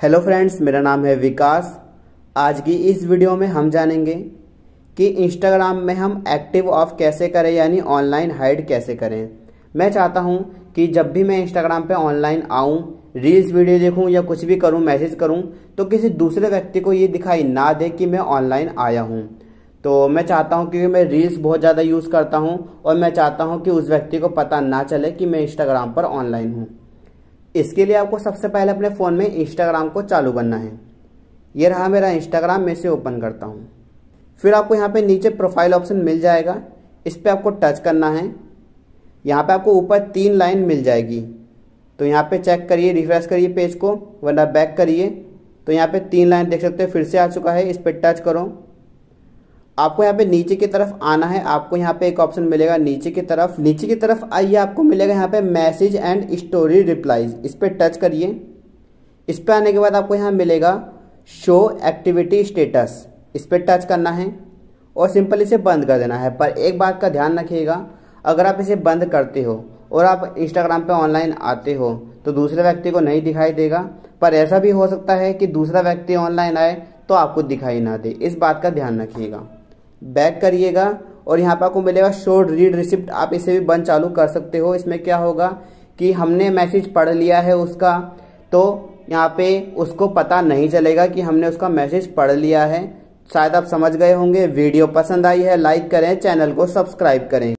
Hello friends मेरा नाम है विकास। आज की इस वीडियो में हम जानेंगे कि इंस्टाग्राम में हम एक्टिव ऑफ़ कैसे करें, यानी ऑनलाइन हाइड कैसे करें। मैं चाहता हूँ कि जब भी मैं इंस्टाग्राम पे ऑनलाइन आऊँ रील्स वीडियो देखूँ या कुछ भी करूँ मैसेज करूँ तो किसी दूसरे व्यक्ति को ये दिखाई ना दे कि मैं ऑनलाइन आया हूँ। तो मैं चाहता हूँ क्योंकि मैं रील्स बहुत ज़्यादा यूज़ करता हूँ और मैं चाहता हूँ कि उस व्यक्ति को पता ना चले कि मैं इंस्टाग्राम पर ऑनलाइन हूँ। इसके लिए आपको सबसे पहले अपने फ़ोन में इंस्टाग्राम को चालू करना है। ये रहा मेरा इंस्टाग्राम मैं इसे ओपन करता हूँ। फिर आपको यहाँ पे नीचे प्रोफ़ाइल ऑप्शन मिल जाएगा। इस पर आपको टच करना है। यहाँ पे आपको ऊपर तीन लाइन मिल जाएगी। तो यहाँ पे चेक करिए रिफ्रेश करिए पेज को, वरना बैक करिए। तो यहाँ पे तीन लाइन देख सकते हो, फिर से आ चुका है। इस पर टच करो। आपको यहाँ पे नीचे की तरफ़ आना है, आपको यहाँ पे एक ऑप्शन मिलेगा नीचे की तरफ़। नीचे की तरफ़ आइए, आपको मिलेगा यहाँ पे मैसेज एंड स्टोरी रिप्लाईज इस पर टच करिए। इस पर आने के बाद आपको यहाँ मिलेगा शो एक्टिविटी स्टेटस इस पर टच करना है और सिंपल इसे बंद कर देना है। पर एक बात का ध्यान रखिएगा, अगर आप इसे बंद करते हो और आप इंस्टाग्राम पे ऑनलाइन आते हो तो दूसरे व्यक्ति को नहीं दिखाई देगा। पर ऐसा भी हो सकता है कि दूसरा व्यक्ति ऑनलाइन आए तो आपको दिखाई ना दे। इस बात का ध्यान रखिएगा। बैक करिएगा और यहाँ पर आपको मिलेगा शोर्ट रीड रिसिप्ट आप इसे भी बंद चालू कर सकते हो। इसमें क्या होगा कि हमने मैसेज पढ़ लिया है उसका तो यहाँ पे उसको पता नहीं चलेगा कि हमने उसका मैसेज पढ़ लिया है। शायद आप समझ गए होंगे। वीडियो पसंद आई है लाइक करें, चैनल को सब्सक्राइब करें।